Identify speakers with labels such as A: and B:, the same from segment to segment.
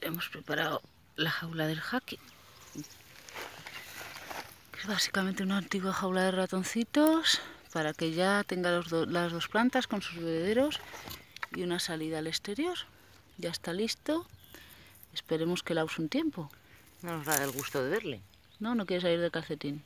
A: hemos preparado la jaula del jaque. Que es básicamente una antigua jaula de ratoncitos para que ya tenga las dos plantas con sus bebederos y una salida al exterior. Ya está listo. Esperemos que la use un tiempo.
B: No nos da el gusto de verle.
A: No, no quiere salir de calcetín.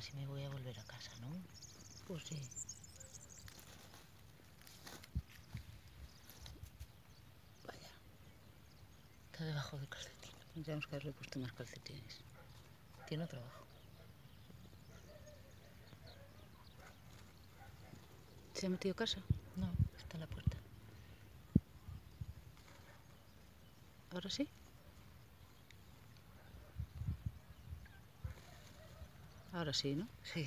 B: Casi me voy a volver a casa, ¿no?
A: Pues sí. Vaya.
B: Está debajo del calcetín.
A: Tendríamos que haberle puesto más calcetines.
B: Tiene otro abajo.
A: ¿Se ha metido casa?
B: No, está en la puerta.
A: ¿Ahora sí? Ahora sí, ¿no?
B: Sí.